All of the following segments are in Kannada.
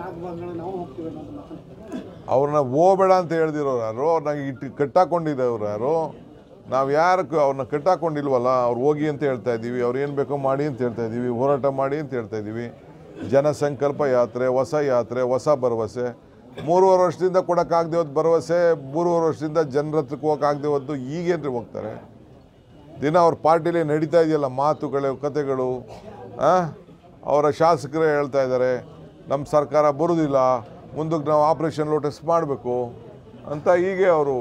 ನಾಲ್ಕು ಅವ್ರನ್ನ ಹೋಗಬೇಡ ಅಂತ ಹೇಳ್ದಿರೋರು ಯಾರು? ನಂಗೆ ಇಟ್ಟು ಕಟ್ಟಾಕೊಂಡಿದ್ದವ್ರು ಯಾರು? ನಾವು ಯಾರು ಅವ್ರನ್ನ ಕಟ್ಟಾಕೊಂಡಿಲ್ವಲ್ಲ, ಅವ್ರು ಹೋಗಿ ಅಂತ ಹೇಳ್ತಾ ಇದ್ದೀವಿ ಅವ್ರು ಏನು ಬೇಕೋ ಮಾಡಿ ಅಂತ ಹೇಳ್ತಾ ಇದ್ದೀವಿ ಹೋರಾಟ ಮಾಡಿ ಅಂತ ಹೇಳ್ತಾ ಇದ್ದೀವಿ ಜನಸಂಕಲ್ಪ ಯಾತ್ರೆ, ಹೊಸ ಯಾತ್ರೆ, ಹೊಸ ಭರವಸೆ. ಮೂರುವರೆ ವರ್ಷದಿಂದ ಕೊಡೋಕ್ಕಾಗದೆ ಹೋದ ಭರವಸೆ, ಮೂರುವರೆ ವರ್ಷದಿಂದ ಜನರ ಹತ್ರಕ್ಕೆ ಹೋಗೋಕ್ಕಾಗದೆ ಹೋದ್ದು ಈಗೇನ್ರಿ ಹೋಗ್ತಾರೆ? ದಿನ ಅವ್ರ ಪಾರ್ಟಿಲಿ ನಡೀತಾ ಇದೆಯಲ್ಲ ಮಾತುಗಳು, ಕತೆಗಳು? ಅವರ ಶಾಸಕರೇ ಹೇಳ್ತಾ ಇದ್ದಾರೆ. ನಮ್ಮ ಸರ್ಕಾರ ಬರೋದಿಲ್ಲ ಮುಂದಕ್ಕೆ ನಾವು ಆಪ್ರೇಷನ್ ಲೋಟಸ್ ಮಾಡಬೇಕು ಅಂತ ಹೀಗೆ ಅವರು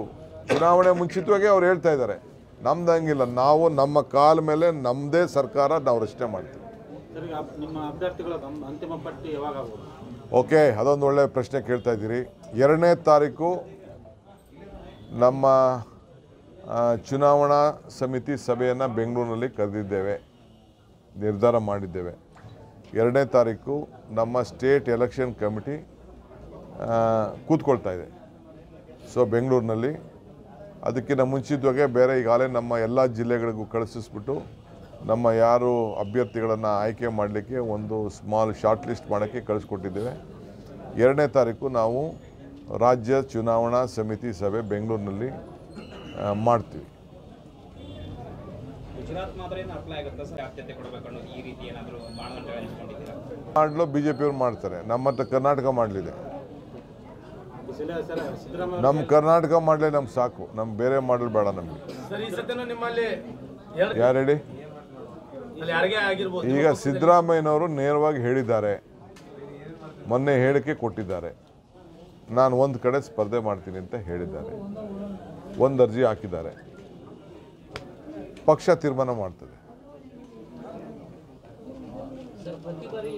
ಚುನಾವಣೆ ಮುಂಚಿತವಾಗಿ ಅವ್ರು ಹೇಳ್ತಾ ಇದ್ದಾರೆ. ನಮ್ದು ಹಂಗಿಲ್ಲ ನಾವು ನಮ್ಮ ಕಾಲ ಮೇಲೆ ನಮ್ಮದೇ ಸರ್ಕಾರ ನಾವು ರಚನೆ ಮಾಡ್ತೀವಿ. ಓಕೆ ಅದೊಂದು ಒಳ್ಳೆ ಪ್ರಶ್ನೆ ಕೇಳ್ತಾ ಇದ್ದೀರಿ. ಎರಡನೇ ತಾರೀಕು ನಮ್ಮ ಚುನಾವಣಾ ಸಮಿತಿ ಸಭೆಯನ್ನು ಬೆಂಗಳೂರಿನಲ್ಲಿ ಕರೆದಿದ್ದೇವೆ ನಿರ್ಧಾರ ಮಾಡಿದ್ದೇವೆ. ಎರಡನೇ ತಾರೀಕು ನಮ್ಮ ಸ್ಟೇಟ್ ಎಲೆಕ್ಷನ್ ಕಮಿಟಿ ಕೂತ್ಕೊಳ್ತಾ ಇದೆ. ಸೊ ಬೆಂಗಳೂರಿನಲ್ಲಿ. ಅದಕ್ಕಿಂತ ಮುಂಚಿತವಾಗೆ ಬೇರೆ ಈಗಾಗಲೇ ನಮ್ಮ ಎಲ್ಲ ಜಿಲ್ಲೆಗಳಿಗೂ ಕಳಿಸಿಸ್ಬಿಟ್ಟು ನಮ್ಮ ಯಾರು ಅಭ್ಯರ್ಥಿಗಳನ್ನು ಆಯ್ಕೆ ಮಾಡಲಿಕ್ಕೆ ಒಂದು ಸ್ಮಾಲ್ ಶಾರ್ಟ್ ಲಿಸ್ಟ್ ಮಾಡೋಕ್ಕೆ ಕಳಿಸ್ಕೊಟ್ಟಿದ್ದೇವೆ. ಎರಡನೇ ತಾರೀಕು ನಾವು ರಾಜ್ಯ ಚುನಾವಣಾ ಸಮಿತಿ ಸಭೆ ಬೆಂಗಳೂರಿನಲ್ಲಿ ಮಾಡ್ತೀವಿ. ಗುಜರಾತ್ ಮಾತ್ರ ಏನು ಅಪ್ಲೈ ಆಗುತ್ತಾ ಸರ್ ಆದ್ಯತೆ ಕೊಡಬೇಕು ಅನ್ನೋದು ಈ ರೀತಿ ಏನಾದರೂ ಮಾಡಲು ಬಿ ಜೆ ಪಿಯವ್ರು ಮಾಡ್ತಾರೆ. ನಮ್ಮ ಹತ್ರ ಕರ್ನಾಟಕ ಮಾಡಲಿದೆ. ನಮ್ಮ ಕರ್ನಾಟಕ ಮಾಡಲೇ ನಮ್ಗೆ ಸಾಕು. ನಮ್ಮ ಬೇರೆ ಮಾಡಲ್ ಬೇಡ ನಮಗೆ. ಸರ್ ಈ ಸತ್ಯನೂ ನಿಮ್ಮಲ್ಲಿ ಯಾರು ಹೇಳಿ ಈಗ ಸಿದ್ದರಾಮಯ್ಯನವರು ನೇರವಾಗಿ ಹೇಳಿದ್ದಾರೆ. ಮೊನ್ನೆ ಹೇಳಿಕೆ ಕೊಟ್ಟಿದ್ದಾರೆ. ನಾನು ಒಂದು ಕಡೆ ಸ್ಪರ್ಧೆ ಮಾಡ್ತೀನಿ ಅಂತ ಹೇಳಿದ್ದಾರೆ. ಒಂದು ಅರ್ಜಿ ಹಾಕಿದ್ದಾರೆ. ಪಕ್ಷ ತೀರ್ಮಾನ ಮಾಡ್ತದೆ. ಪ್ರತಿ ಬಾರಿ